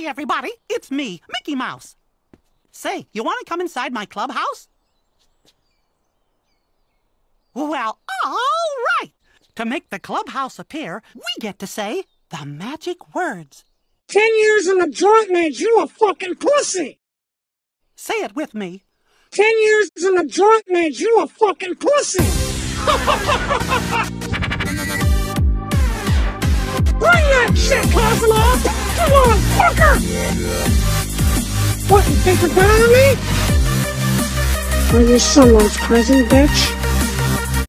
Hey, everybody, it's me, Mickey Mouse. Say, you want to come inside my clubhouse? Well, all right. To make the clubhouse appear, we get to say the magic words. Ten years in the joint made you a fucking pussy. Say it with me. Ten years in the joint made you a fucking pussy. Bring that shit, Kozlov! What, you think you're better than me? Are you someone's cousin, bitch?